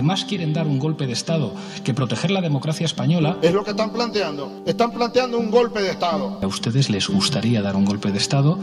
que más quieren dar un golpe de Estado que proteger la democracia española... Es lo que están planteando. Están planteando un golpe de Estado. A ustedes les gustaría dar un golpe de Estado,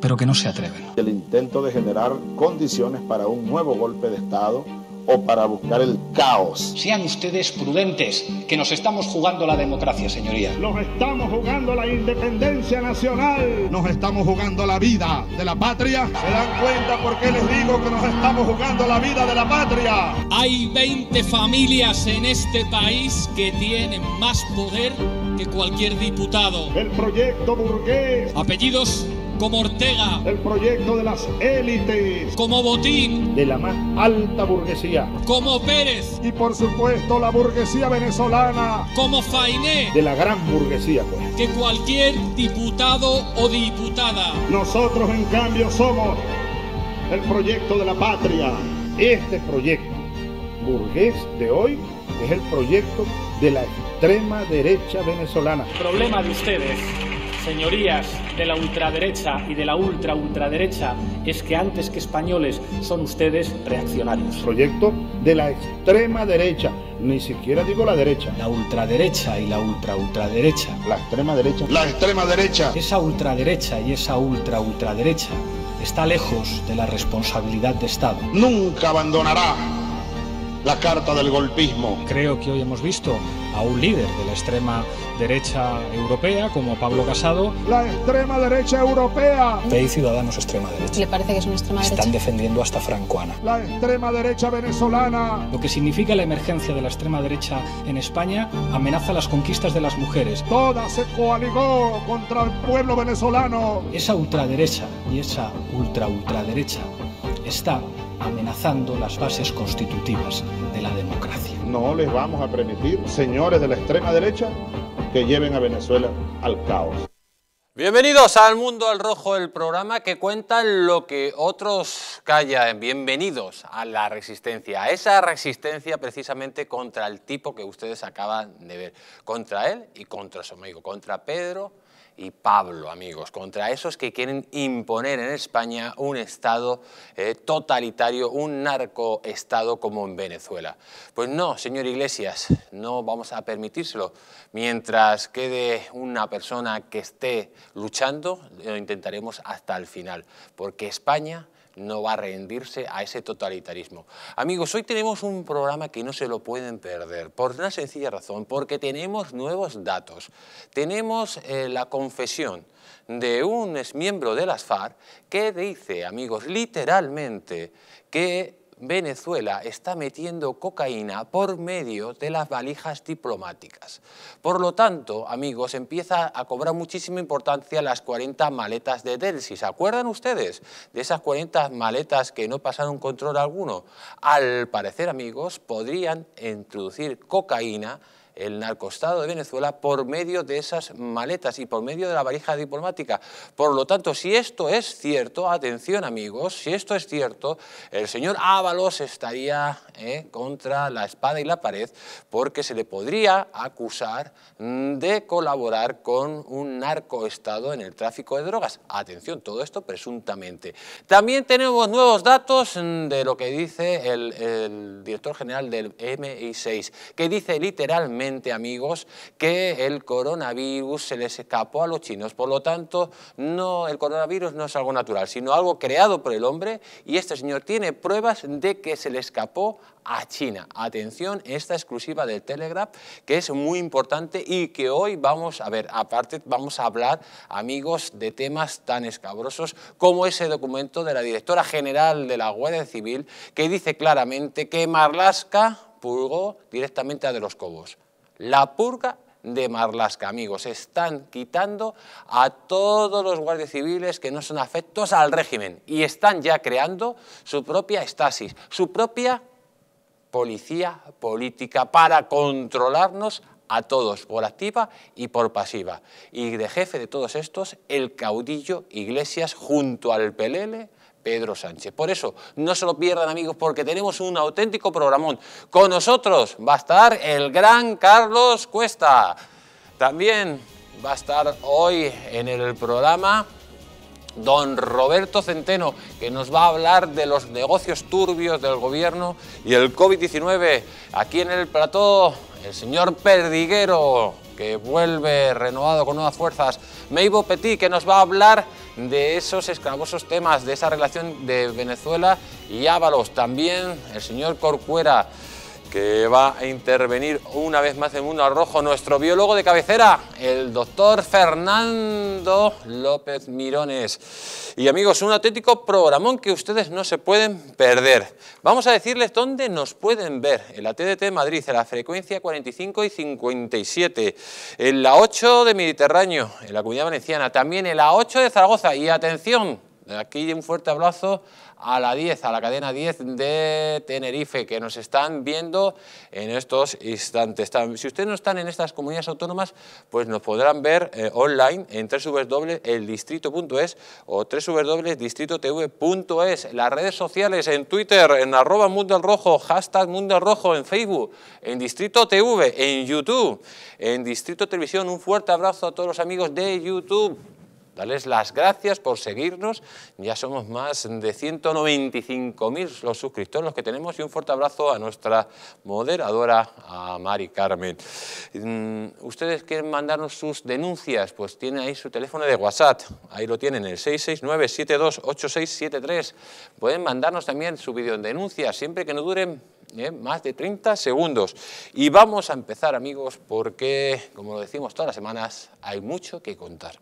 pero que no se atreven. El intento de generar condiciones para un nuevo golpe de Estado o para buscar el caos. Sean ustedes prudentes, que nos estamos jugando la democracia, señorías. Nos estamos jugando la independencia nacional. Nos estamos jugando la vida de la patria. ¿Se dan cuenta por qué les digo que nos estamos jugando la vida de la patria? Hay 20 familias en este país que tienen más poder que cualquier diputado. El proyecto burgués. Apellidos como Ortega, el proyecto de las élites, como Botín, de la más alta burguesía, como Pérez, y por supuesto la burguesía venezolana, como Fainé, de la gran burguesía, pues. que cualquier diputado o diputada. Nosotros en cambio somos el proyecto de la patria. Este proyecto burgués de hoy es el proyecto de la extrema derecha venezolana. El problema de ustedes señorías de la ultraderecha y de la ultra ultraderecha es que antes que españoles son ustedes reaccionarios. Proyecto de la extrema derecha, ni siquiera digo la derecha. La ultraderecha y la ultra ultraderecha. La extrema derecha. La extrema derecha. Esa ultraderecha y esa ultra ultraderecha está lejos de la responsabilidad de Estado. Nunca abandonará la carta del golpismo. Creo que hoy hemos visto a un líder de la extrema derecha europea como Pablo Casado. La extrema derecha europea. Hay ciudadanos extrema derecha. ¿Le parece que es una extrema derecha? Están defendiendo hasta Francoana. La extrema derecha venezolana. Lo que significa la emergencia de la extrema derecha en España amenaza las conquistas de las mujeres. Toda se coaligó contra el pueblo venezolano. Esa ultraderecha y esa ultra ultraderecha está amenazando las bases constitutivas de la democracia. No les vamos a permitir, señores de la extrema derecha, que lleven a Venezuela al caos. Bienvenidos al Mundo al Rojo, el programa que cuenta lo que otros callan. Bienvenidos a la resistencia, a esa resistencia precisamente contra el tipo que ustedes acaban de ver, contra él y contra su amigo, contra Pedro y Pablo, amigos, contra esos que quieren imponer en España un Estado eh, totalitario, un narcoestado como en Venezuela. Pues no, señor Iglesias, no vamos a permitírselo. Mientras quede una persona que esté luchando, lo intentaremos hasta el final, porque España no va a rendirse a ese totalitarismo. Amigos, hoy tenemos un programa que no se lo pueden perder, por una sencilla razón, porque tenemos nuevos datos. Tenemos eh, la confesión de un exmiembro de las FARC que dice, amigos, literalmente, que Venezuela está metiendo cocaína por medio de las valijas diplomáticas. Por lo tanto, amigos, empieza a cobrar muchísima importancia las 40 maletas de Delsi. ¿Se acuerdan ustedes de esas 40 maletas que no pasaron control alguno? Al parecer, amigos, podrían introducir cocaína el narcoestado de Venezuela por medio de esas maletas y por medio de la varija diplomática. Por lo tanto, si esto es cierto, atención amigos, si esto es cierto, el señor Ábalos estaría eh, contra la espada y la pared porque se le podría acusar de colaborar con un narcoestado en el tráfico de drogas. Atención, todo esto presuntamente. También tenemos nuevos datos de lo que dice el director general del MI6, que dice literalmente amigos, que el coronavirus se les escapó a los chinos. Por lo tanto, no, el coronavirus no es algo natural, sino algo creado por el hombre y este señor tiene pruebas de que se le escapó a China. Atención, esta exclusiva del Telegraph, que es muy importante y que hoy vamos a ver, aparte vamos a hablar, amigos, de temas tan escabrosos como ese documento de la directora general de la Guardia Civil que dice claramente que Marlaska purgó directamente a De los Cobos. La purga de Marlasca, amigos. Están quitando a todos los guardias civiles que no son afectos al régimen y están ya creando su propia estasis, su propia policía política para controlarnos a todos, por activa y por pasiva. Y de jefe de todos estos, el caudillo Iglesias junto al PLL, Pedro Sánchez. Por eso, no se lo pierdan amigos, porque tenemos un auténtico programón. Con nosotros va a estar el gran Carlos Cuesta. También va a estar hoy en el programa don Roberto Centeno, que nos va a hablar de los negocios turbios del gobierno y el COVID-19. Aquí en el plató, el señor Perdiguero, que vuelve renovado con nuevas fuerzas. Meibo Petit, que nos va a hablar de esos esclavosos temas, de esa relación de Venezuela y Ábalos. También el señor Corcuera que va a intervenir una vez más en Mundo al Rojo, nuestro biólogo de cabecera, el doctor Fernando López Mirones. Y amigos, un auténtico programón que ustedes no se pueden perder. Vamos a decirles dónde nos pueden ver. En la TDT Madrid, en la frecuencia 45 y 57. En la 8 de Mediterráneo, en la Comunidad Valenciana. También en la 8 de Zaragoza. Y atención, aquí un fuerte abrazo a la 10, a la cadena 10 de Tenerife, que nos están viendo en estos instantes. Si ustedes no están en estas comunidades autónomas, pues nos podrán ver eh, online en www.eldistrito.es o www.distritotv.es, las redes sociales, en Twitter, en arroba Mundo Rojo, hashtag Mundo Rojo, en Facebook, en Distrito TV, en YouTube, en Distrito Televisión. Un fuerte abrazo a todos los amigos de YouTube. Darles las gracias por seguirnos. Ya somos más de 195.000 los suscriptores los que tenemos y un fuerte abrazo a nuestra moderadora, a Mari Carmen. Mm, ¿Ustedes quieren mandarnos sus denuncias? Pues tienen ahí su teléfono de WhatsApp. Ahí lo tienen, el 669-728673. Pueden mandarnos también su video denuncia, siempre que no duren ¿eh? más de 30 segundos. Y vamos a empezar, amigos, porque, como lo decimos todas las semanas, hay mucho que contar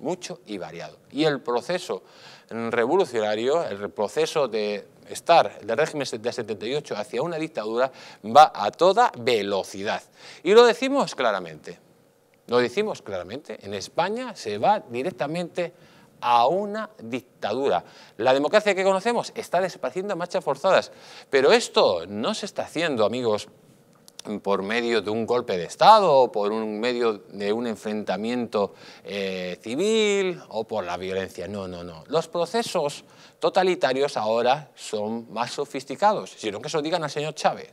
mucho y variado. Y el proceso revolucionario, el proceso de estar del régimen de 78 hacia una dictadura va a toda velocidad. Y lo decimos claramente, lo decimos claramente, en España se va directamente a una dictadura. La democracia que conocemos está desapareciendo a marchas forzadas, pero esto no se está haciendo, amigos, por medio de un golpe de Estado o por un medio de un enfrentamiento eh, civil o por la violencia. No, no, no. Los procesos totalitarios ahora son más sofisticados, sino que eso digan al señor Chávez.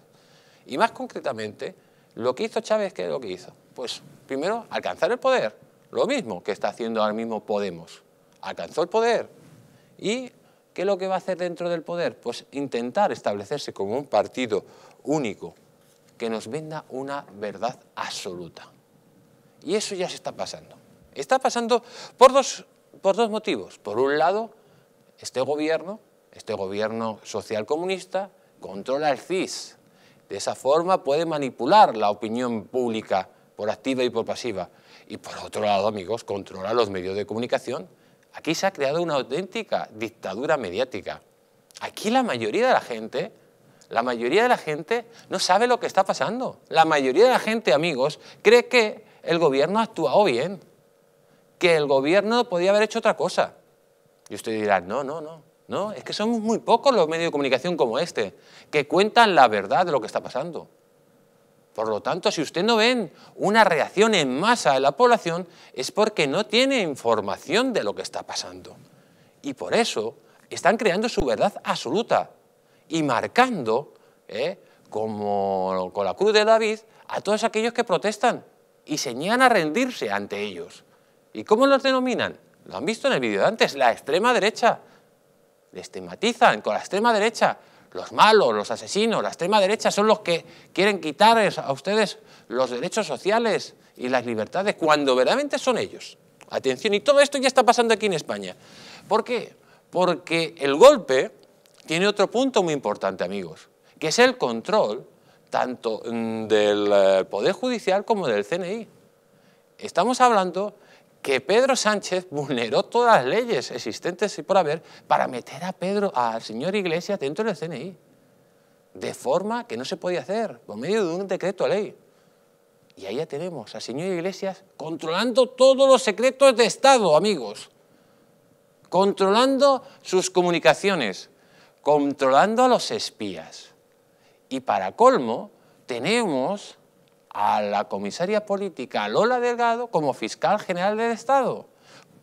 Y más concretamente, lo que hizo Chávez, ¿qué es lo que hizo? Pues primero, alcanzar el poder, lo mismo que está haciendo ahora mismo Podemos. Alcanzó el poder y ¿qué es lo que va a hacer dentro del poder? Pues intentar establecerse como un partido único, que nos venda una verdad absoluta. Y eso ya se está pasando. Está pasando por dos, por dos motivos. Por un lado, este gobierno, este gobierno social comunista, controla el CIS. De esa forma puede manipular la opinión pública por activa y por pasiva. Y por otro lado, amigos, controla los medios de comunicación. Aquí se ha creado una auténtica dictadura mediática. Aquí la mayoría de la gente la mayoría de la gente no sabe lo que está pasando. La mayoría de la gente, amigos, cree que el gobierno ha actuado bien, que el gobierno podía haber hecho otra cosa. Y usted dirá, no, no, no, no, es que somos muy pocos los medios de comunicación como este, que cuentan la verdad de lo que está pasando. Por lo tanto, si usted no ven una reacción en masa de la población, es porque no tiene información de lo que está pasando. Y por eso están creando su verdad absoluta, y marcando, ¿eh? como con la cruz de David, a todos aquellos que protestan y se niegan a rendirse ante ellos. ¿Y cómo los denominan? Lo han visto en el vídeo de antes, la extrema derecha. Les tematizan con la extrema derecha. Los malos, los asesinos, la extrema derecha son los que quieren quitar a ustedes los derechos sociales y las libertades, cuando verdaderamente son ellos. Atención, y todo esto ya está pasando aquí en España. ¿Por qué? Porque el golpe tiene otro punto muy importante, amigos, que es el control tanto mm, del eh, Poder Judicial como del CNI. Estamos hablando que Pedro Sánchez vulneró todas las leyes existentes y por haber para meter a Pedro, al señor Iglesias dentro del CNI, de forma que no se podía hacer, por medio de un decreto ley. Y ahí ya tenemos al señor Iglesias controlando todos los secretos de Estado, amigos, controlando sus comunicaciones, controlando a los espías. Y para colmo, tenemos a la comisaria política Lola Delgado como fiscal general del Estado,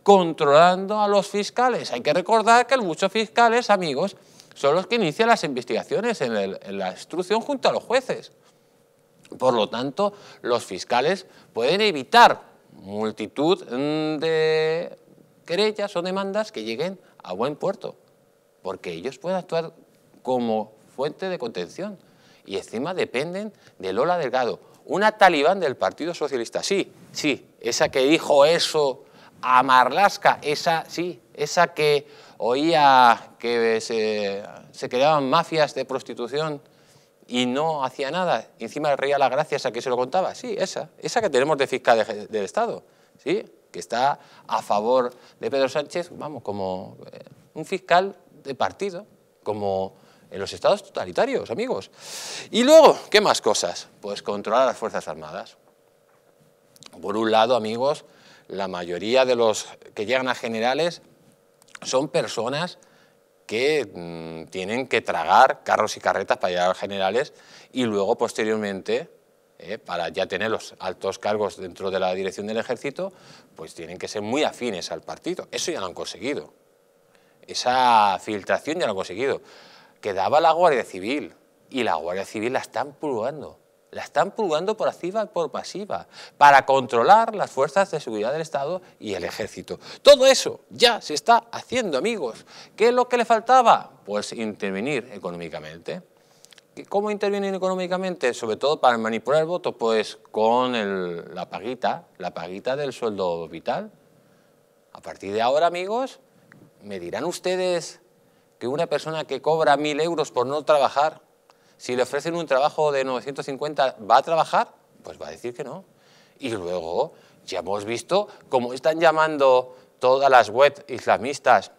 controlando a los fiscales. Hay que recordar que muchos fiscales, amigos, son los que inician las investigaciones en, en la instrucción junto a los jueces. Por lo tanto, los fiscales pueden evitar multitud mm, de querellas o demandas que lleguen a buen puerto, porque ellos pueden actuar como fuente de contención y encima dependen de Lola Delgado, una talibán del Partido Socialista. Sí, sí, esa que dijo eso a Marlasca, esa, sí, esa que oía que se, creaban mafias de prostitución y no hacía nada, encima reía las gracias a que se lo contaba. Sí, esa, esa que tenemos de fiscal del Estado, sí, que está a favor de Pedro Sánchez, vamos, como eh, un fiscal de partido, como en los estados totalitarios, amigos. Y luego, ¿qué más cosas? Pues controlar las Fuerzas Armadas. Por un lado, amigos, la mayoría de los que llegan a generales son personas que mm, tienen que tragar carros y carretas para llegar a generales y luego, posteriormente, eh, para ya tener los altos cargos dentro de la dirección del ejército, pues tienen que ser muy afines al partido. Eso ya lo han conseguido. Esa filtración ya lo han conseguido. Quedaba la Guardia Civil y la Guardia Civil la están purgando. La están purgando por activa y por pasiva, para controlar las fuerzas de seguridad del Estado y el ejército. Todo eso ya se está haciendo, amigos. ¿Qué es lo que le faltaba? Pues intervenir económicamente. ¿Cómo intervenir económicamente? Sobre todo para manipular el voto, pues con la paguita, la paguita del sueldo vital. A partir de ahora, amigos, me dirán ustedes que una persona que cobra mil euros por no trabajar si le ofrecen un trabajo de 950, ¿va a trabajar? Pues va a decir que no. Y luego ya hemos visto cómo están llamando todas las webs islamistas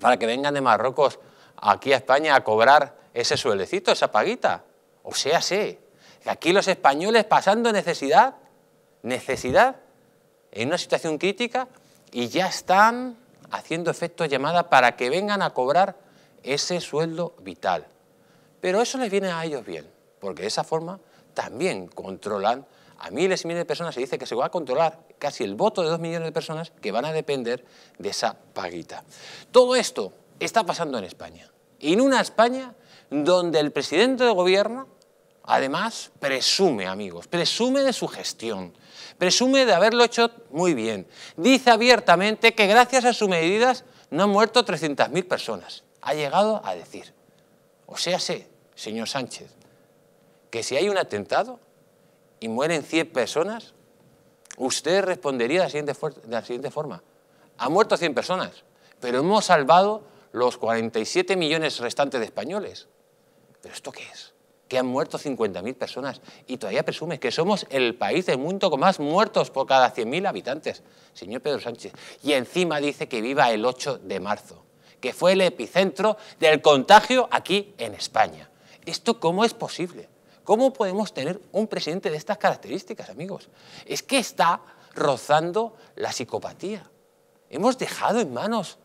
para que vengan de Marruecos aquí a España a cobrar ese sueldecito, esa paguita. O sea, que aquí los españoles pasando necesidad, necesidad, en una situación crítica, y ya están haciendo efecto llamada para que vengan a cobrar ese sueldo vital. Pero eso les viene a ellos bien, porque de esa forma también controlan a miles y miles de personas. Se dice que se va a controlar casi el voto de dos millones de personas que van a depender de esa paguita. Todo esto está pasando en España. Y en una España donde el presidente de gobierno, además, presume, amigos, presume de su gestión, presume de haberlo hecho muy bien. Dice abiertamente que gracias a sus medidas no han muerto 300.000 personas. Ha llegado a decir. O sea, sé, señor Sánchez, que si hay un atentado y mueren 100 personas, usted respondería de la siguiente, forma. Ha muerto 100 personas, pero hemos salvado los 47 millones restantes de españoles. ¿Pero esto qué es? Que han muerto 50.000 personas y todavía presume que somos el país del mundo con más muertos por cada 100.000 habitantes, señor Pedro Sánchez. Y encima dice que viva el 8 de marzo que fue el epicentro del contagio aquí en España. ¿Esto cómo es posible? ¿Cómo podemos tener un presidente de estas características, amigos? Es que está rozando la psicopatía. Hemos dejado en manos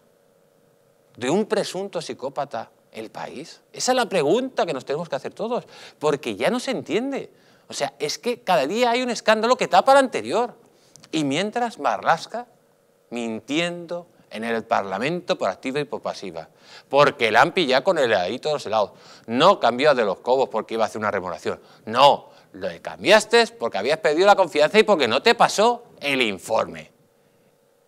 de un presunto psicópata el país. Esa es la pregunta que nos tenemos que hacer todos, porque ya no se entiende. O sea, es que cada día hay un escándalo que tapa al anterior. Y mientras Marlasca, mintiendo, en el Parlamento por activa y por pasiva, porque la han pillado con el heladito de los helados. No cambió de los cobos porque iba a hacer una remuneración. No, lo cambiaste porque habías pedido la confianza y porque no te pasó el informe.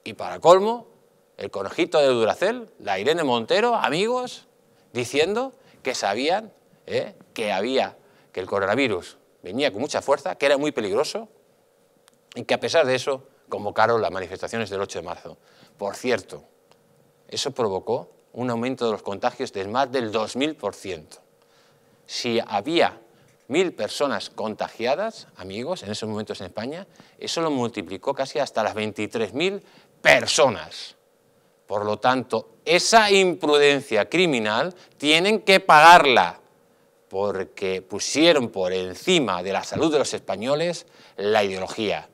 Y para colmo, el conejito de Duracel, la Irene Montero, amigos, diciendo que sabían ¿eh? que había, que el coronavirus venía con mucha fuerza, que era muy peligroso y que a pesar de eso convocaron las manifestaciones del 8 de marzo. Por cierto, eso provocó un aumento de los contagios de más del 2.000%. Si había mil personas contagiadas, amigos, en esos momentos en España, eso lo multiplicó casi hasta las 23.000 personas. Por lo tanto, esa imprudencia criminal tienen que pagarla, porque pusieron por encima de la salud de los españoles la ideología.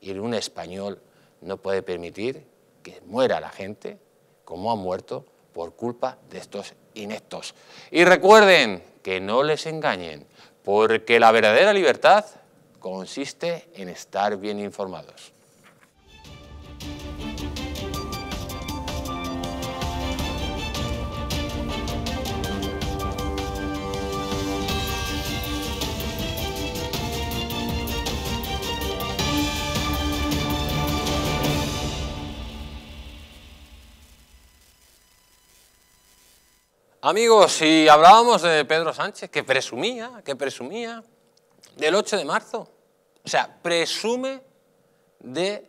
Y un español no puede permitir que muera la gente como ha muerto por culpa de estos ineptos. Y recuerden que no les engañen, porque la verdadera libertad consiste en estar bien informados. Amigos, si hablábamos de Pedro Sánchez, que presumía, que presumía del 8 de marzo. O sea, presume de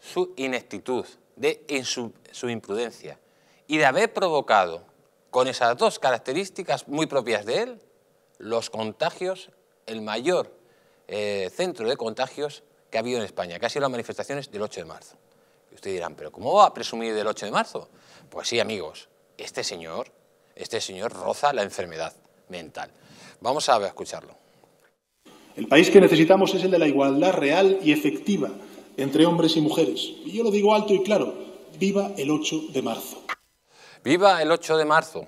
su ineptitud, de su, imprudencia y de haber provocado con esas dos características muy propias de él, los contagios, el mayor eh, centro de contagios que ha habido en España, que ha sido las manifestaciones del 8 de marzo. Y ustedes dirán, ¿pero cómo va a presumir del 8 de marzo? Pues sí, amigos, este señor, este señor roza la enfermedad mental. Vamos a escucharlo. El país que necesitamos es el de la igualdad real y efectiva entre hombres y mujeres. Y yo lo digo alto y claro, viva el 8 de marzo. Viva el 8 de marzo,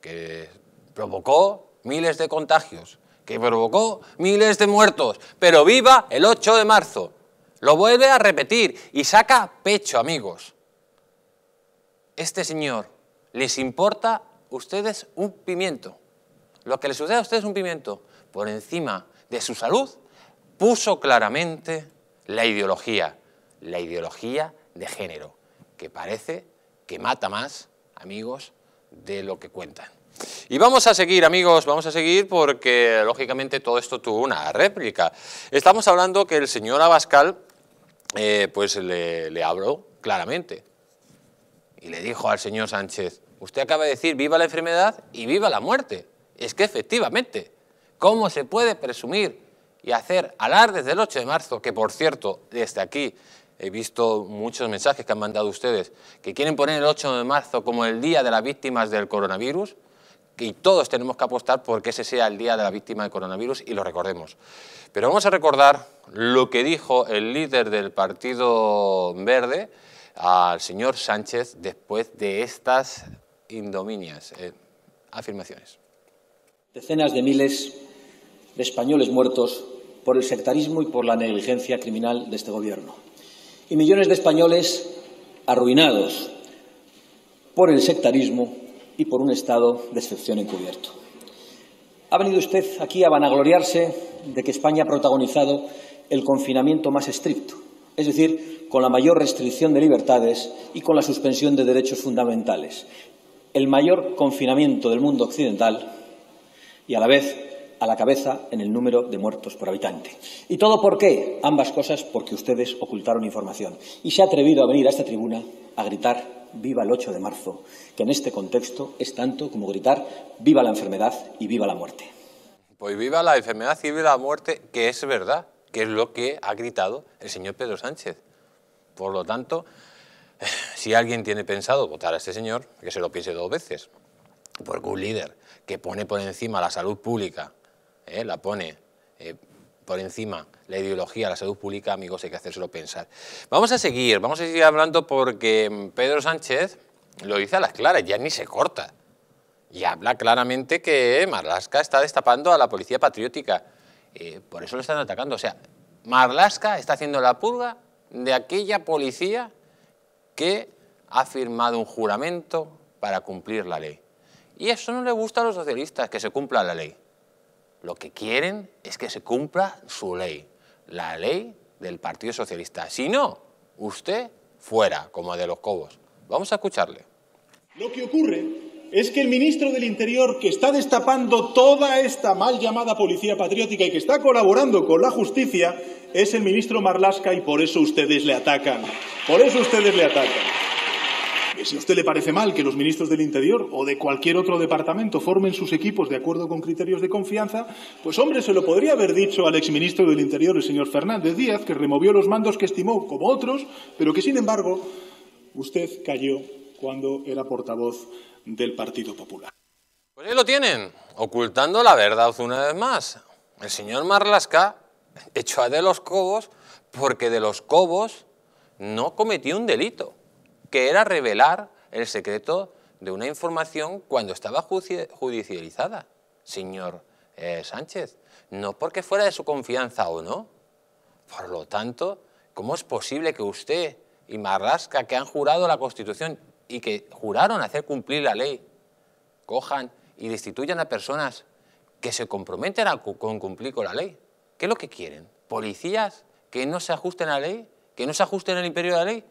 que provocó miles de contagios, que provocó miles de muertos, pero viva el 8 de marzo. Lo vuelve a repetir y saca pecho, amigos. Este señor les importa ustedes un pimiento. Lo que les sucede a ustedes es un pimiento. Por encima de su salud, puso claramente la ideología, la ideología de género, que parece que mata más, amigos, de lo que cuentan. Y vamos a seguir, amigos, vamos a seguir porque, lógicamente, todo esto tuvo una réplica. Estamos hablando que el señor Abascal, eh, pues le, le habló claramente y le dijo al señor Sánchez, usted acaba de decir viva la enfermedad y viva la muerte. Es que efectivamente, ¿Cómo se puede presumir y hacer alardes del 8 de marzo, que por cierto, desde aquí he visto muchos mensajes que han mandado ustedes, que quieren poner el 8 de marzo como el día de las víctimas del coronavirus, y todos tenemos que apostar porque ese sea el día de la víctima del coronavirus y lo recordemos. Pero vamos a recordar lo que dijo el líder del Partido Verde al señor Sánchez después de estas indominias eh, afirmaciones. Decenas de miles de españoles muertos por el sectarismo y por la negligencia criminal de este Gobierno. Y millones de españoles arruinados por el sectarismo y por un estado de excepción encubierto. Ha venido usted aquí a vanagloriarse de que España ha protagonizado el confinamiento más estricto, es decir, con la mayor restricción de libertades y con la suspensión de derechos fundamentales, el mayor confinamiento del mundo occidental y a la vez a la cabeza en el número de muertos por habitante. ¿Y todo por qué? Ambas cosas porque ustedes ocultaron información. Y se ha atrevido a venir a esta tribuna a gritar viva el 8 de marzo, que en este contexto es tanto como gritar viva la enfermedad y viva la muerte. Pues viva la enfermedad y viva la muerte, que es verdad, que es lo que ha gritado el señor Pedro Sánchez. Por lo tanto, si alguien tiene pensado votar a este señor, que se lo piense dos veces, porque un líder que pone por encima la salud pública ¿eh? la pone eh, por encima la ideología, la salud pública, amigos, hay que hacérselo pensar. Vamos a seguir, vamos a seguir hablando porque Pedro Sánchez lo dice a las claras, ya ni se corta. Y habla claramente que Marlasca está destapando a la policía patriótica. Eh, por eso lo están atacando. O sea, Marlasca está haciendo la purga de aquella policía que ha firmado un juramento para cumplir la ley. Y eso no le gusta a los socialistas, que se cumpla la ley. Lo que quieren es que se cumpla su ley, la ley del Partido Socialista. Si no, usted fuera, como de los Cobos. Vamos a escucharle. Es que el ministro del Interior, que está destapando toda esta mal llamada policía patriótica y que está colaborando con la justicia, es el ministro Marlasca y por eso ustedes le atacan. Por eso ustedes le atacan si a usted le parece mal que los ministros del Interior o de cualquier otro departamento formen sus equipos de acuerdo con criterios de confianza, pues hombre, se lo podría haber dicho al exministro del Interior, el señor Fernández Díaz, que removió los mandos que estimó como otros, pero que sin embargo usted cayó cuando era portavoz del Partido Popular. Pues ahí lo tienen, ocultando la verdad una vez más. El señor Marlasca echó a de los Cobos porque de los Cobos no cometió un delito que era revelar el secreto de una información cuando estaba judicializada, señor eh, Sánchez, no porque fuera de su confianza o no. Por lo tanto, ¿cómo es posible que usted y Marrasca, que han jurado la Constitución y que juraron hacer cumplir la ley, cojan y destituyan a personas que se comprometen a con cumplir con la ley? ¿Qué es lo que quieren? ¿Policías que no se ajusten a la ley? ¿Que no se ajusten al imperio de la ley?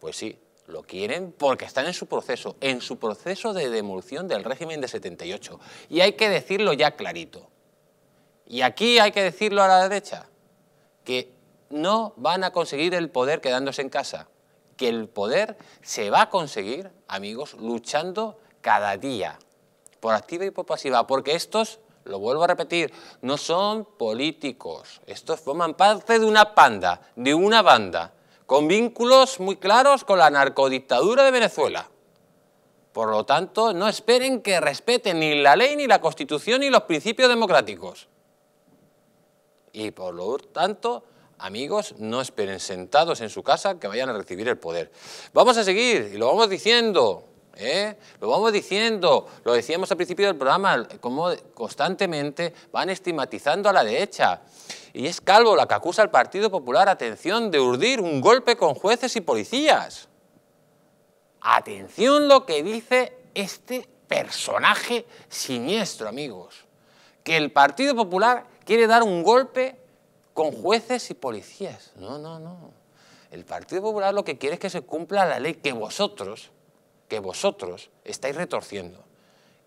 Pues sí, Lo quieren porque están en su proceso, en su proceso de demolición del régimen de 78. Y hay que decirlo ya clarito. Y aquí hay que decirlo a la derecha, que no van a conseguir el poder quedándose en casa, que el poder se va a conseguir, amigos, luchando cada día, por activa y por pasiva, porque estos, lo vuelvo a repetir, no son políticos, estos forman parte de una panda, de una banda, con vínculos muy claros con la narcodictadura de Venezuela. Por lo tanto, no esperen que respeten ni la ley, ni la Constitución, ni los principios democráticos. Y por lo tanto, amigos, no esperen sentados en su casa que vayan a recibir el poder. Vamos a seguir, y lo vamos diciendo, ¿eh? lo vamos diciendo, lo decíamos al principio del programa, como constantemente van estigmatizando a la derecha. Y es Calvo la que acusa al Partido Popular, atención, de urdir un golpe con jueces y policías. Atención lo que dice este personaje siniestro, amigos. Que el Partido Popular quiere dar un golpe con jueces y policías. No, no, no. El Partido Popular lo que quiere es que se cumpla la ley que vosotros, que vosotros estáis retorciendo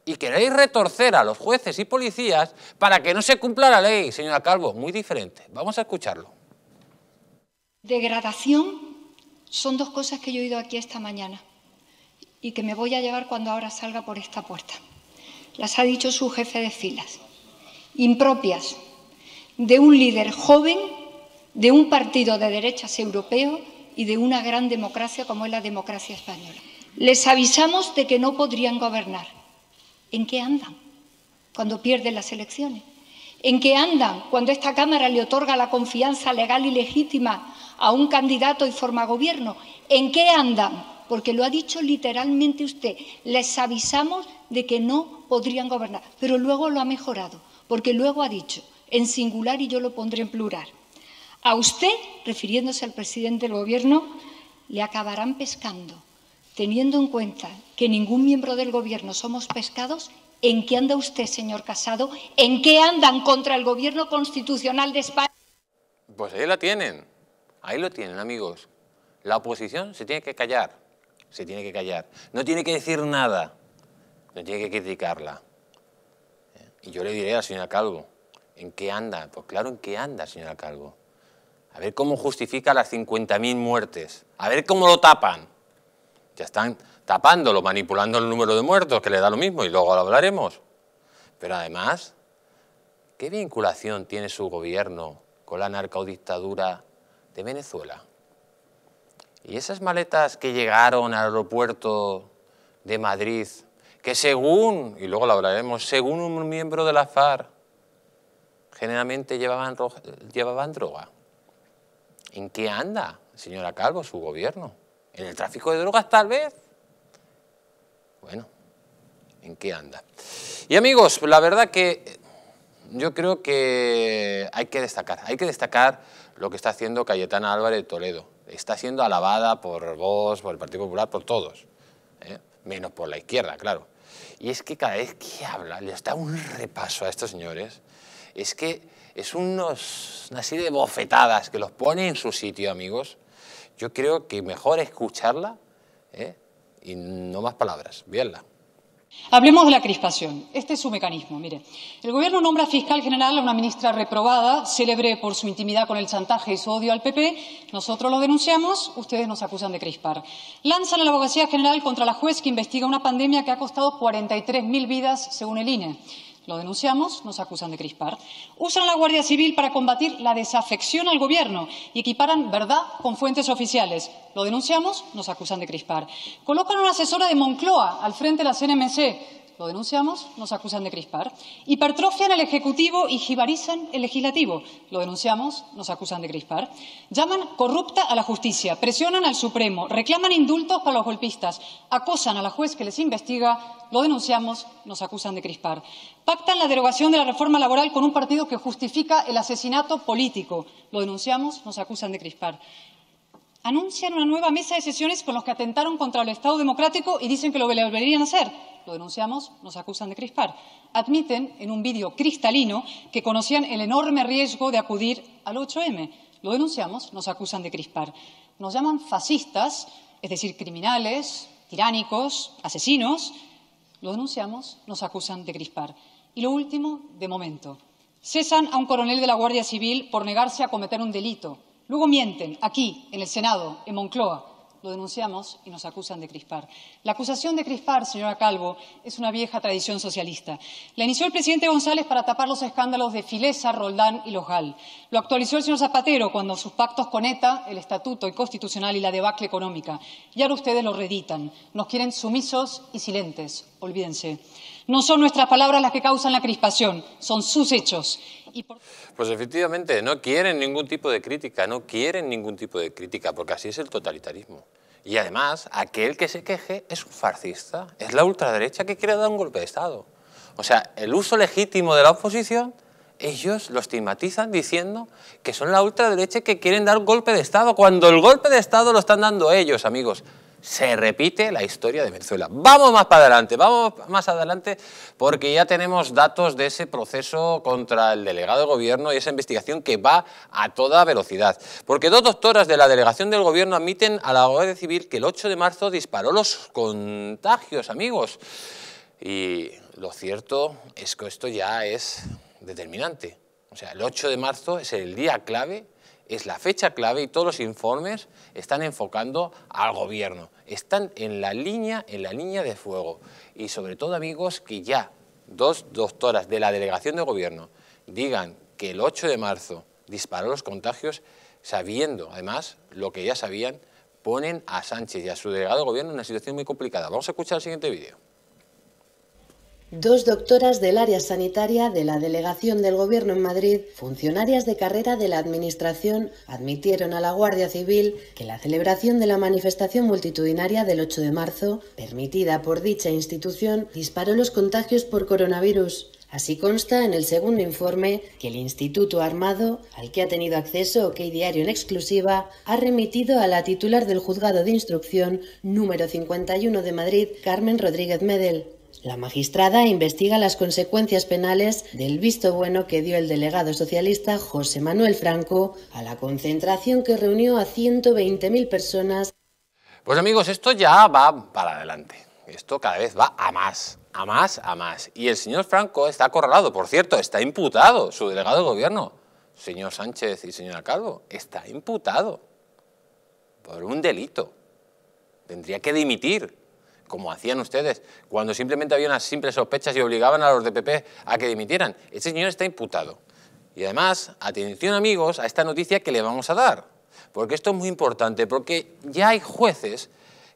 y queréis retorcer a los jueces y policías para que no se cumpla la ley, señora Calvo. Muy diferente. Vamos a escucharlo. Degradación son dos cosas que yo he oído aquí esta mañana y que me voy a llevar cuando ahora salga por esta puerta. Las ha dicho su jefe de filas. Impropias de un líder joven, de un partido de derechas europeo y de una gran democracia como es la democracia española. Les avisamos de que no podrían gobernar ¿En qué andan cuando pierden las elecciones? ¿En qué andan cuando esta Cámara le otorga la confianza legal y legítima a un candidato y forma gobierno? ¿En qué andan? Porque lo ha dicho literalmente usted. Les avisamos de que no podrían gobernar, pero luego lo ha mejorado, porque luego ha dicho en singular y yo lo pondré en plural. A usted, refiriéndose al presidente del Gobierno, le acabarán pescando teniendo en cuenta que ningún miembro del Gobierno somos pescados, ¿en qué anda usted, señor Casado? ¿En qué andan contra el Gobierno constitucional de España? Pues ahí la tienen, ahí lo tienen, amigos. La oposición se tiene que callar, se tiene que callar. No tiene que decir nada, no tiene que criticarla. Y yo le diré a la Calvo, ¿en qué anda? Pues claro, ¿en qué anda, señora Calvo? A ver cómo justifica las 50.000 muertes, a ver cómo lo tapan. Ya están tapándolo, manipulando el número de muertos, que le da lo mismo, y luego lo hablaremos. Pero además, ¿qué vinculación tiene su gobierno con la narcodictadura de Venezuela? Y esas maletas que llegaron al aeropuerto de Madrid, que según, y luego lo hablaremos, según un miembro de la FARC, generalmente llevaban, llevaban droga. ¿En qué anda, señora Calvo, su gobierno? ¿En el tráfico de drogas tal vez? Bueno, ¿en qué anda? Y amigos, la verdad que yo creo que hay que destacar, hay que destacar lo que está haciendo Cayetana Álvarez de Toledo. Está siendo alabada por vos, por el Partido Popular, por todos, ¿eh? menos por la izquierda, claro. Y es que cada vez que habla, les da un repaso a estos señores, es que es unos, una serie de bofetadas que los pone en su sitio, amigos, yo creo que mejor escucharla ¿eh? y no más palabras. Veanla. Hablemos de la crispación. Este es su mecanismo. Mire, el Gobierno nombra fiscal general a una ministra reprobada, célebre por su intimidad con el chantaje y su odio al PP. Nosotros lo denunciamos, ustedes nos acusan de crispar. Lanzan a la Abogacía General contra la juez que investiga una pandemia que ha costado 43.000 vidas, según el INE. Lo denunciamos, nos acusan de crispar. Usan la Guardia Civil para combatir la desafección al Gobierno y equiparan verdad con fuentes oficiales. Lo denunciamos, nos acusan de crispar. Colocan a una asesora de Moncloa al frente de la CNMC lo denunciamos, nos acusan de crispar. Hipertrofian el Ejecutivo y jibarizan el Legislativo. Lo denunciamos, nos acusan de crispar. Llaman corrupta a la justicia, presionan al Supremo, reclaman indultos para los golpistas, acosan a la juez que les investiga. Lo denunciamos, nos acusan de crispar. Pactan la derogación de la reforma laboral con un partido que justifica el asesinato político. Lo denunciamos, nos acusan de crispar anuncian una nueva mesa de sesiones con los que atentaron contra el Estado democrático y dicen que lo volverían a hacer lo denunciamos, nos acusan de crispar. Admiten en un vídeo cristalino que conocían el enorme riesgo de acudir al 8M. Lo denunciamos, nos acusan de crispar. Nos llaman fascistas es decir, criminales, tiránicos, asesinos, lo denunciamos, nos acusan de crispar. Y lo último, de momento, cesan a un coronel de la Guardia Civil por negarse a cometer un delito. Luego mienten aquí, en el Senado, en Moncloa, lo denunciamos y nos acusan de crispar. La acusación de crispar, señora Calvo, es una vieja tradición socialista. La inició el presidente González para tapar los escándalos de Filesa, Roldán y Los Gal. Lo actualizó el señor Zapatero cuando sus pactos con ETA, el estatuto inconstitucional y la debacle económica. Y ahora ustedes lo reeditan. Nos quieren sumisos y silentes. Olvídense. No son nuestras palabras las que causan la crispación, son sus hechos. Pues efectivamente, no quieren ningún tipo de crítica, no quieren ningún tipo de crítica, porque así es el totalitarismo. Y además, aquel que se queje es un fascista, es la ultraderecha que quiere dar un golpe de Estado. O sea, el uso legítimo de la oposición, ellos lo estigmatizan diciendo que son la ultraderecha que quieren dar un golpe de Estado, cuando el golpe de Estado lo están dando ellos, amigos se repite la historia de Venezuela. Vamos más para adelante, vamos más adelante porque ya tenemos datos de ese proceso contra el delegado de gobierno y esa investigación que va a toda velocidad. Porque dos doctoras de la delegación del gobierno admiten a la Guardia Civil que el 8 de marzo disparó los contagios, amigos. Y lo cierto es que esto ya es determinante. O sea, el 8 de marzo es el día clave es la fecha clave y todos los informes están enfocando al gobierno. Están en la línea, en la línea de fuego. Y sobre todo, amigos, que ya dos doctoras de la delegación de gobierno digan que el 8 de marzo disparó los contagios, sabiendo además lo que ya sabían, ponen a Sánchez y a su delegado de gobierno en una situación muy complicada. Vamos a escuchar el siguiente vídeo. Dos doctoras del área sanitaria de la delegación del Gobierno en Madrid, funcionarias de carrera de la Administración, admitieron a la Guardia Civil que la celebración de la manifestación multitudinaria del 8 de marzo, permitida por dicha institución, disparó los contagios por coronavirus. Así consta en el segundo informe que el Instituto Armado, al que ha tenido acceso OK Diario en exclusiva, ha remitido a la titular del Juzgado de Instrucción número 51 de Madrid, Carmen Rodríguez Medel. La magistrada investiga las consecuencias penales del visto bueno que dio el delegado socialista José Manuel Franco a la concentración que reunió a 120.000 personas. Pues amigos, esto ya va para adelante. Esto cada vez va a más, a más, a más. Y el señor Franco está acorralado, por cierto, está imputado, su delegado de gobierno, señor Sánchez y señora Calvo, está imputado por un delito. Tendría que dimitir como hacían ustedes, cuando simplemente había unas simples sospechas y obligaban a los de PP a que dimitieran. Ese señor está imputado. Y además, atención amigos a esta noticia que le vamos a dar, porque esto es muy importante, porque ya hay jueces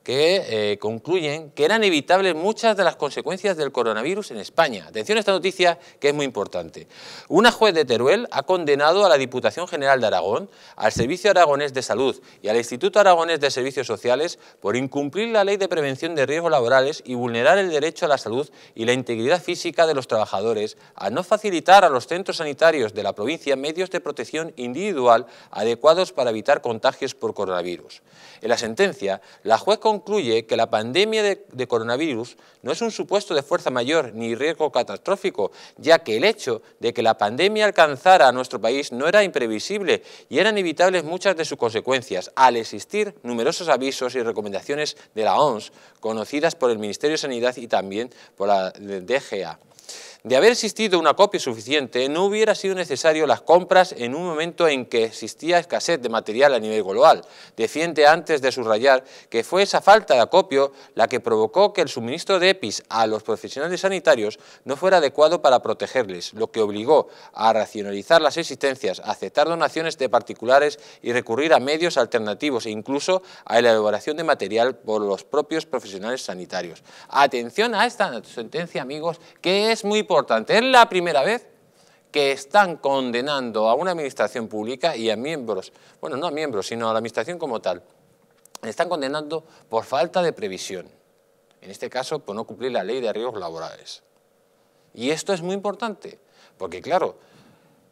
que eh, concluyen que eran evitables muchas de las consecuencias del coronavirus en España. Atención a esta noticia que es muy importante. Una juez de Teruel ha condenado a la Diputación General de Aragón, al Servicio Aragonés de Salud y al Instituto Aragonés de Servicios Sociales por incumplir la Ley de Prevención de Riesgos Laborales y vulnerar el derecho a la salud y la integridad física de los trabajadores al no facilitar a los centros sanitarios de la provincia medios de protección individual adecuados para evitar contagios por coronavirus. En la sentencia, la juez concluye que la pandemia de, coronavirus no es un supuesto de fuerza mayor ni riesgo catastrófico, ya que el hecho de que la pandemia alcanzara a nuestro país no era imprevisible y eran evitables muchas de sus consecuencias, al existir numerosos avisos y recomendaciones de la OMS, conocidas por el Ministerio de Sanidad y también por la DGA. De haber existido una copia suficiente, no hubiera sido necesario las compras en un momento en que existía escasez de material a nivel global. Defiende antes de subrayar que fue esa falta de acopio la que provocó que el suministro de EPIs a los profesionales sanitarios no fuera adecuado para protegerles, lo que obligó a racionalizar las existencias, a aceptar donaciones de particulares y recurrir a medios alternativos e incluso a la elaboración de material por los propios profesionales sanitarios. Atención a esta sentencia, amigos, que es muy importante es la primera vez que están condenando a una administración pública y a miembros, bueno, no a miembros, sino a la administración como tal, están condenando por falta de previsión. En este caso, por no cumplir la ley de riesgos laborales. Y esto es muy importante, porque claro,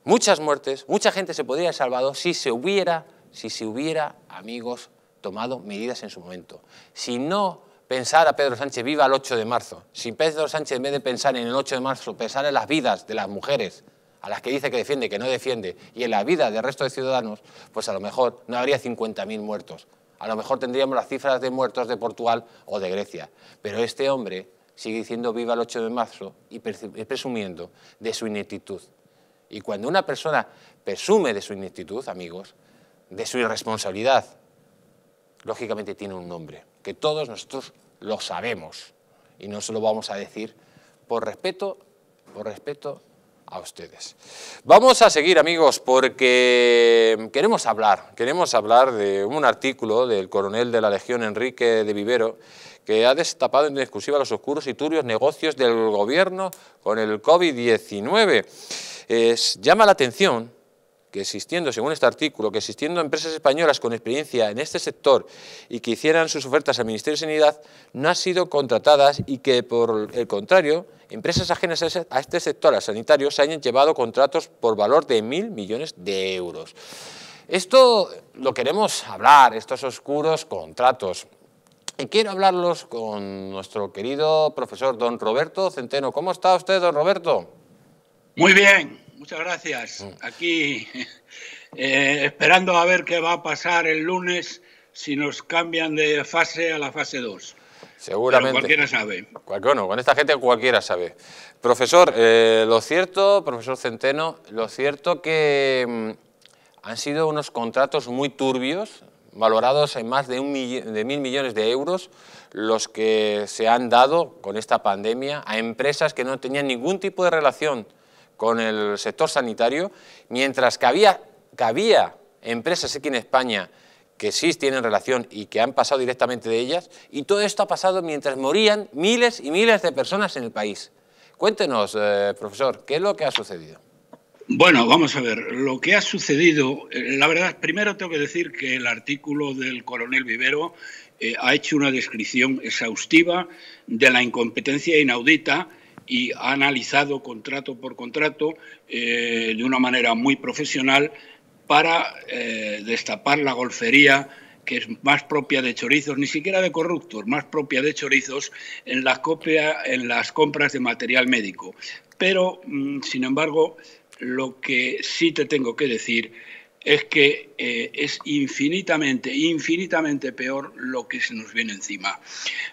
muchas muertes, mucha gente se podría haber salvado si se hubiera, si se hubiera, amigos, tomado medidas en su momento. Si no pensar a Pedro Sánchez viva el 8 de marzo. Si Pedro Sánchez, en vez de pensar en el 8 de marzo, pensar en las vidas de las mujeres, a las que dice que defiende, que no defiende, y en la vida del resto de ciudadanos, pues a lo mejor no habría 50.000 muertos. a lo mejor tendríamos las cifras de muertos de Portugal o de Grecia. Pero este hombre sigue diciendo viva el 8 de marzo y presumiendo de su ineptitud. Y cuando una persona presume de su ineptitud, amigos, de su irresponsabilidad, lógicamente tiene un nombre, que todos nosotros lo sabemos y no se lo vamos a decir por respeto, por respeto a ustedes. Vamos a seguir, amigos, porque queremos hablar, queremos hablar de un artículo del coronel de la Legión Enrique de Vivero que ha destapado en exclusiva los oscuros y turbios negocios del gobierno con el COVID-19. Llama la atención que existiendo, según este artículo, que existiendo empresas españolas con experiencia en este sector y que hicieran sus ofertas al Ministerio de Sanidad, no han sido contratadas y que, por el contrario, empresas ajenas a este sector, al sanitario, se hayan llevado contratos por valor de mil millones de euros. Esto lo queremos hablar, estos oscuros contratos. Y quiero hablarlos con nuestro querido profesor don Roberto Centeno. ¿Cómo está usted, don Roberto? Muy bien, muchas gracias. Mm. Aquí eh, esperando a ver qué va a pasar el lunes si nos cambian de fase a la fase 2. Seguramente. cualquiera sabe. Bueno, con esta gente cualquiera sabe. Profesor, eh, lo cierto, profesor Centeno, lo cierto que mm, han sido unos contratos muy turbios, valorados en más de, un de mil millones de euros, los que se han dado con esta pandemia a empresas que no tenían ningún tipo de relación con el sector sanitario, mientras que había, empresas aquí en España que sí tienen relación y que han pasado directamente de ellas, y todo esto ha pasado mientras morían miles y miles de personas en el país. Cuéntenos, eh, profesor, ¿qué es lo que ha sucedido? Bueno, vamos a ver, lo que ha sucedido, eh, la verdad, primero tengo que decir que el artículo del coronel Vivero eh, ha hecho una descripción exhaustiva de la incompetencia inaudita y ha analizado contrato por contrato eh, de una manera muy profesional para eh, destapar la golfería que es más propia de chorizos, ni siquiera de corruptos, más propia de chorizos en, la copia, en las compras de material médico. Pero, mm, sin embargo, lo que sí te tengo que decir es que eh, es infinitamente, infinitamente peor lo que se nos viene encima.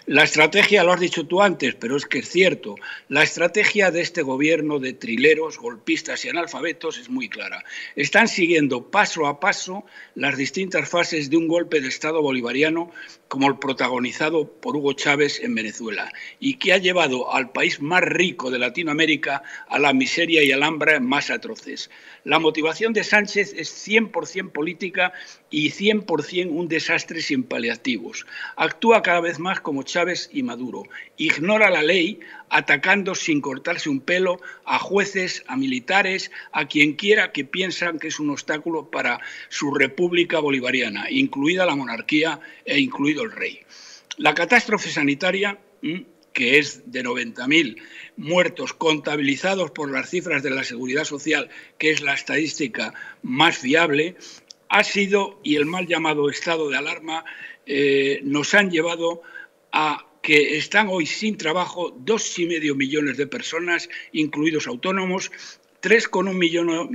La estrategia, lo has dicho tú antes, pero es que es cierto, la estrategia de este gobierno de trileros, golpistas y analfabetos es muy clara. Están siguiendo paso a paso las distintas fases de un golpe de Estado bolivariano como el protagonizado por Hugo Chávez en Venezuela y que ha llevado al país más rico de Latinoamérica a la miseria y al hambre más atroces. La motivación de Sánchez es 100% política y 100% un desastre sin paliativos. Actúa cada vez más como Chávez y Maduro. Ignora la ley, atacando sin cortarse un pelo a jueces, a militares, a quien quiera que piensan que es un obstáculo para su república bolivariana, incluida la monarquía e incluido el rey. La catástrofe sanitaria, que es de 90.000 muertos contabilizados por las cifras de la Seguridad Social, que es la estadística más fiable, ha sido, y el mal llamado estado de alarma, eh, nos han llevado a que están hoy sin trabajo dos y medio millones de personas, incluidos autónomos, 3,1 millón,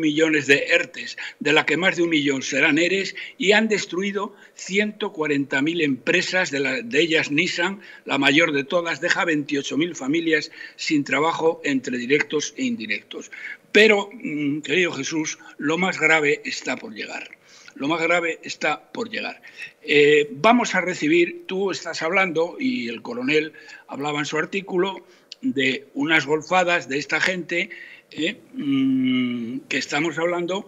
millones de ERTES, de la que más de un millón serán ERES, y han destruido 140.000 empresas, de, de, ellas Nissan, la mayor de todas, deja 28.000 familias sin trabajo entre directos e indirectos. Pero, mm, querido Jesús, lo más grave está por llegar. Lo más grave está por llegar. Eh, vamos a recibir, tú estás hablando, y el coronel hablaba en su artículo, de unas golfadas de esta gente eh, mm, que estamos hablando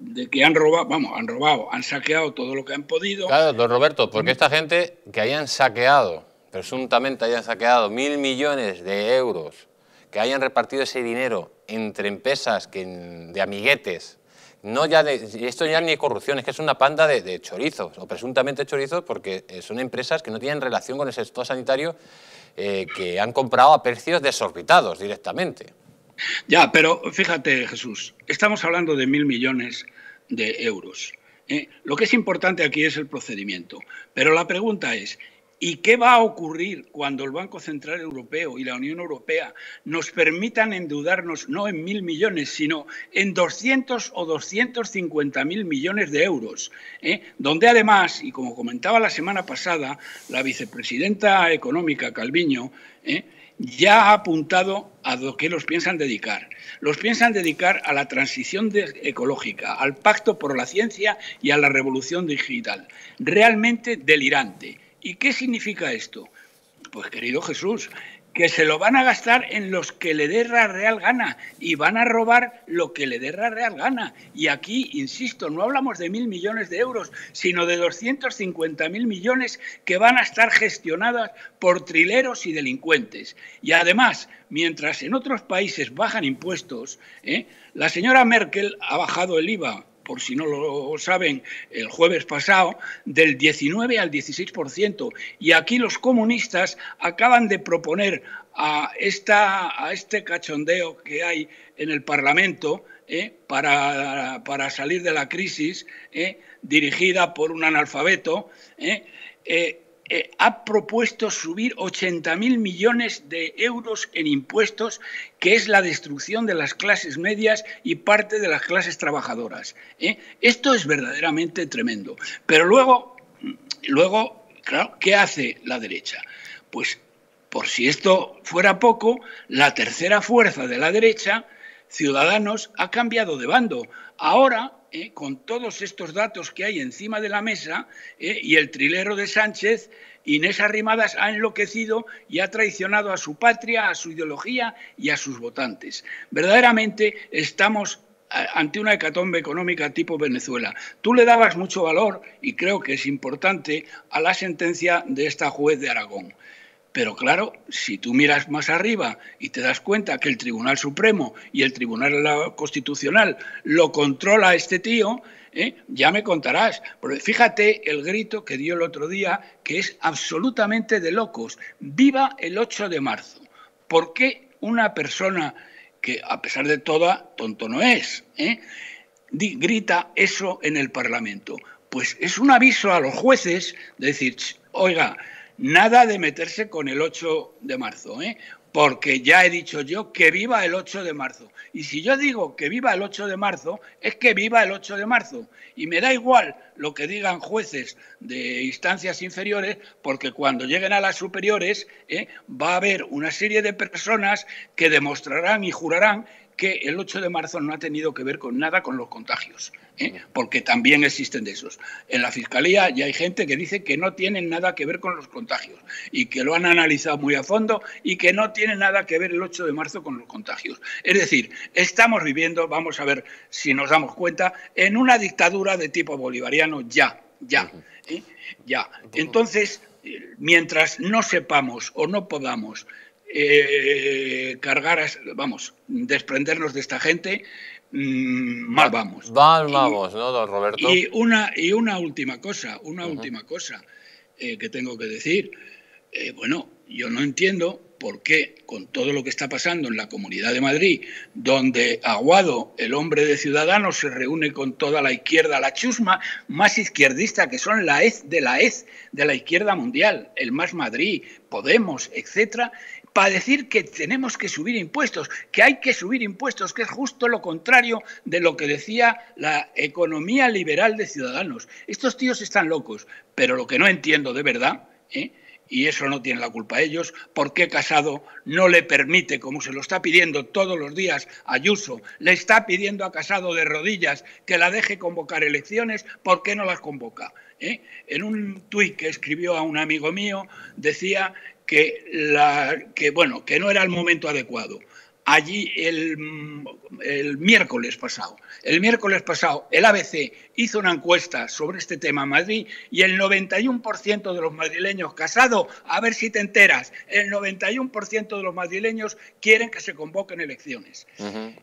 de que han robado, vamos, han robado, han saqueado todo lo que han podido. Claro, don Roberto, porque esta gente que hayan saqueado, presuntamente hayan saqueado mil millones de euros, que hayan repartido ese dinero entre empresas que, de amiguetes, no ya de, esto ya ni corrupción, es que es una panda de, chorizos, o presuntamente chorizos, porque eh, son empresas que no tienen relación con el sector sanitario, eh, que han comprado a precios desorbitados directamente. Ya, pero fíjate, Jesús, estamos hablando de mil millones de euros. ¿eh? Lo que es importante aquí es el procedimiento. Pero la pregunta es, ¿Y qué va a ocurrir cuando el Banco Central Europeo y la Unión Europea nos permitan endeudarnos no en mil millones, sino en 200 o 250 mil millones de euros? ¿eh? Donde además, y como comentaba la semana pasada, la vicepresidenta económica Calviño, ¿eh? ya ha apuntado a lo que los piensan dedicar. Los piensan dedicar a la transición ecológica, al pacto por la ciencia y a la revolución digital. Realmente delirante. ¿Y qué significa esto? Pues querido Jesús, que se lo van a gastar en los que le dé la real gana y van a robar lo que le dé la real gana. Y aquí, insisto, no hablamos de mil millones de euros, sino de 250 mil millones que van a estar gestionadas por trileros y delincuentes. Y además, mientras en otros países bajan impuestos, ¿eh? la señora Merkel ha bajado el IVA por si no lo saben, el jueves pasado, del 19 al 16%. Y aquí los comunistas acaban de proponer a, esta, a este cachondeo que hay en el Parlamento eh, para, para, salir de la crisis, eh, dirigida por un analfabeto, eh, eh, ha propuesto subir 80.000 millones de euros en impuestos, que es la destrucción de las clases medias y parte de las clases trabajadoras. ¿eh? Esto es verdaderamente tremendo. Pero luego, luego ¿qué hace la derecha? Pues por si esto fuera poco, la tercera fuerza de la derecha, Ciudadanos, ha cambiado de bando. Ahora ¿eh? con todos estos datos que hay encima de la mesa ¿eh? y el trilero de Sánchez, Inés Arrimadas ha enloquecido y ha traicionado a su patria, a su ideología y a sus votantes. Verdaderamente estamos ante una hecatombe económica tipo Venezuela. Tú le dabas mucho valor, y creo que es importante, a la sentencia de esta juez de Aragón. Pero claro, si tú miras más arriba y te das cuenta que el Tribunal Supremo y el Tribunal Constitucional lo controla este tío, ¿eh? ya me contarás. Pero fíjate el grito que dio el otro día, que es absolutamente de locos. Viva el 8 de marzo. ¿Por qué una persona que, a pesar de todo, tonto no es, ¿eh? grita eso en el Parlamento? Pues es un aviso a los jueces de decir, oiga, nada de meterse con el 8 de marzo, ¿eh? porque ya he dicho yo que viva el 8 de marzo. Y si yo digo que viva el 8 de marzo, es que viva el 8 de marzo. Y me da igual lo que digan jueces de instancias inferiores, porque cuando lleguen a las superiores ¿eh? va a haber una serie de personas que demostrarán y jurarán que el 8 de marzo no ha tenido que ver con nada con los contagios, ¿eh? porque también existen de esos. En la Fiscalía ya hay gente que dice que no tienen nada que ver con los contagios y que lo han analizado muy a fondo y que no tiene nada que ver el 8 de marzo con los contagios. Es decir, estamos viviendo, vamos a ver si nos damos cuenta, en una dictadura de tipo bolivariano ya, ya, ¿eh? ya. Entonces, mientras no sepamos o no podamos eh, cargar, vamos, desprendernos de esta gente, mm, mal vamos. Mal vamos, ¿no, don Roberto? Y una, y una última cosa, una última cosa eh, que tengo que decir. Eh, bueno, yo no entiendo por qué, con todo lo que está pasando en la Comunidad de Madrid, donde Aguado, el hombre de Ciudadanos, se reúne con toda la izquierda, la chusma más izquierdista, que son la EZ de la EZ, de la izquierda mundial, el Más Madrid, Podemos, etcétera, para decir que tenemos que subir impuestos, que hay que subir impuestos, que es justo lo contrario de lo que decía la economía liberal de Ciudadanos. Estos tíos están locos, pero lo que no entiendo de verdad, ¿eh? y eso no tiene la culpa ellos, por qué Casado no le permite, como se lo está pidiendo todos los días a Ayuso, le está pidiendo a Casado de rodillas que la deje convocar elecciones, ¿por qué no las convoca? ¿Eh? En un tuit que escribió a un amigo mío decía que, la, que, bueno, que no era el momento adecuado. Allí el, el, miércoles pasado, el miércoles pasado, el ABC hizo una encuesta sobre este tema en Madrid y el 91% de los madrileños casados, a ver si te enteras, el 91% de los madrileños quieren que se convoquen elecciones.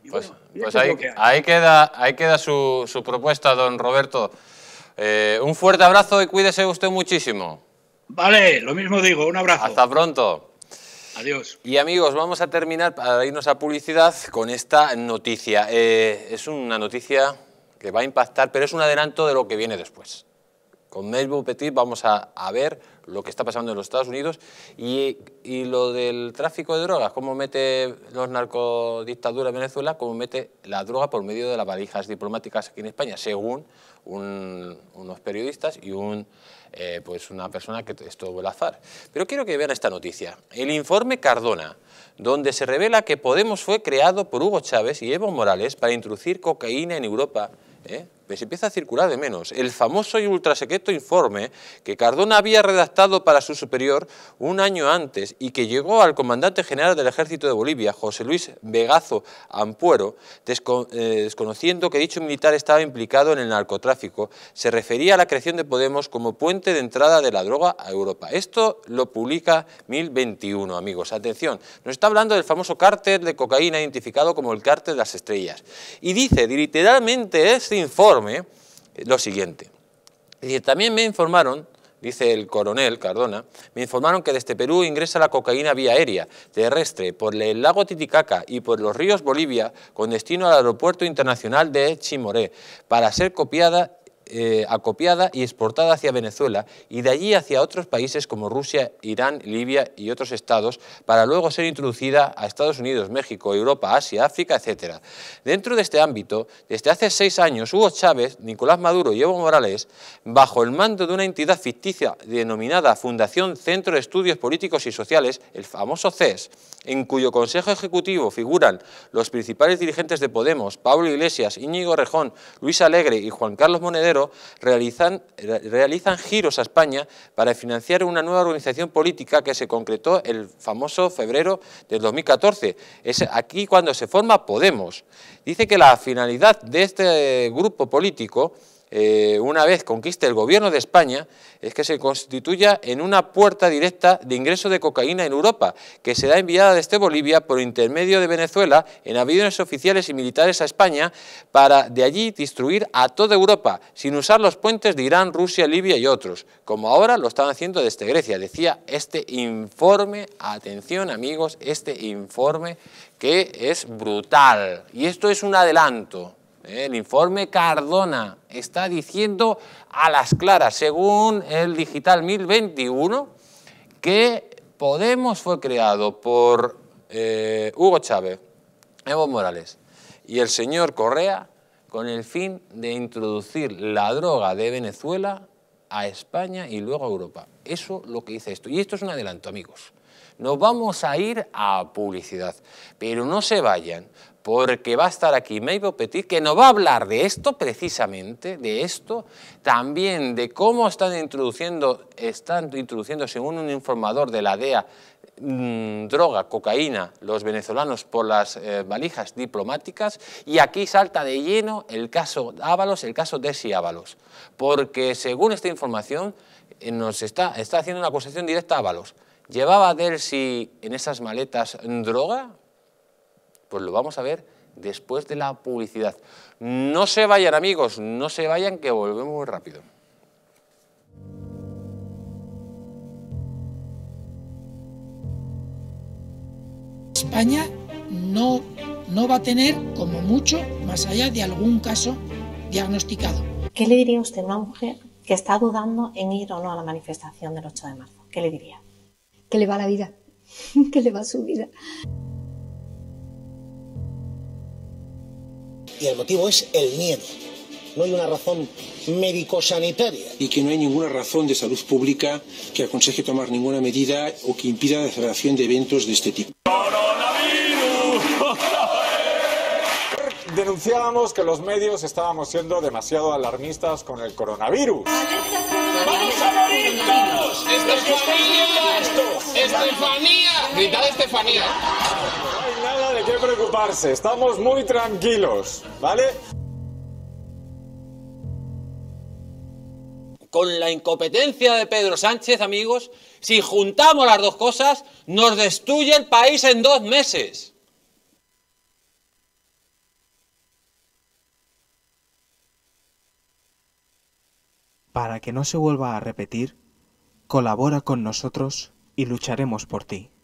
Pues, pues ahí, queda, ahí queda su, su propuesta, don Roberto. Eh, un fuerte abrazo y cuídese usted muchísimo. Vale, lo mismo digo, un abrazo. Hasta pronto. Adiós. Y amigos, vamos a terminar para irnos a publicidad con esta noticia. Eh, es una noticia que va a impactar, pero es un adelanto de lo que viene después. Con Melbourne Petit vamos a, ver lo que está pasando en los Estados Unidos y, lo del tráfico de drogas, cómo mete los narcodictaduras en Venezuela, cómo mete la droga por medio de las valijas diplomáticas aquí en España, según unos periodistas y un, eh, pues una persona que estuvo el azar. Pero quiero que vean esta noticia. El informe Cardona, donde se revela que Podemos fue creado por Hugo Chávez y Evo Morales para introducir cocaína en Europa ¿eh? Pues empieza a circular de menos. El famoso y ultrasecreto informe que Cardona había redactado para su superior un año antes y que llegó al comandante general del ejército de Bolivia, José Luis Vegazo Ampuero, eh, desconociendo que dicho militar estaba implicado en el narcotráfico, se refería a la creación de Podemos como puente de entrada de la droga a Europa. Esto lo publica 1021, amigos. Atención, nos está hablando del famoso cártel de cocaína identificado como el cártel de las estrellas. Y dice literalmente este informe lo siguiente. Y también me informaron, dice el coronel Cardona, me informaron que desde Perú ingresa la cocaína vía aérea, terrestre, por el lago Titicaca y por los ríos Bolivia con destino al aeropuerto internacional de Chimoré, para ser copiada eh, acopiada y exportada hacia Venezuela y de allí hacia otros países como Rusia, Irán, Libia y otros estados para luego ser introducida a Estados Unidos, México, Europa, Asia, África, etc. Dentro de este ámbito, desde hace seis años, Hugo Chávez, Nicolás Maduro y Evo Morales, bajo el mando de una entidad ficticia denominada Fundación Centro de Estudios Políticos y Sociales, el famoso CES, en cuyo Consejo Ejecutivo figuran los principales dirigentes de Podemos, Pablo Iglesias, Íñigo Rejón, Luis Alegre y Juan Carlos Monedero, realizan, realizan giros a España para financiar una nueva organización política que se concretó el famoso febrero del 2014. Es aquí cuando se forma Podemos. Dice que la finalidad de este grupo político eh, una vez conquiste el gobierno de España, es que se constituya en una puerta directa de ingreso de cocaína en Europa, que será enviada desde Bolivia por intermedio de Venezuela en aviones oficiales y militares a España para de allí distribuir a toda Europa, sin usar los puentes de Irán, Rusia, Libia y otros, como ahora lo están haciendo desde Grecia. Decía este informe, atención amigos, este informe que es brutal. Y esto es un adelanto. El informe Cardona está diciendo a las claras, según el Digital 1021, que Podemos fue creado por eh, Hugo Chávez, Evo Morales y el señor Correa con el fin de introducir la droga de Venezuela a España y luego a Europa. Eso es lo que dice esto. Y esto es un adelanto, amigos. Nos vamos a ir a publicidad, pero no se vayan, porque va a estar aquí Mabel Petit, que nos va a hablar de esto precisamente, de esto, también de cómo están introduciendo, están introduciendo, según un informador de la DEA, mm, droga, cocaína, los venezolanos por las eh, valijas diplomáticas, y aquí salta de lleno el caso Ábalos, el caso Desi Ábalos, porque según esta información eh, nos está, está haciendo una acusación directa a Ábalos. ¿Llevaba Delsi en esas maletas droga? Pues lo vamos a ver después de la publicidad. No se vayan amigos, no se vayan que volvemos muy rápido. España no, no va a tener como mucho más allá de algún caso diagnosticado. ¿Qué le diría usted a una mujer que está dudando en ir o no a la manifestación del 8 de marzo? ¿Qué le diría? Que le va la vida, que le va su vida. Y el motivo es el miedo. No hay una razón médico-sanitaria. Y que no hay ninguna razón de salud pública que aconseje tomar ninguna medida o que impida la celebración de eventos de este tipo. Denunciábamos que los medios estábamos siendo demasiado alarmistas con el coronavirus. ¡Vamos a morir todos! ¡Estefanía! ¡Estefanía! Gritad Estefanía qué preocuparse, estamos muy tranquilos, ¿vale? Con la incompetencia de Pedro Sánchez, amigos, si juntamos las dos cosas, nos destruye el país en dos meses. Para que no se vuelva a repetir, colabora con nosotros y lucharemos por ti.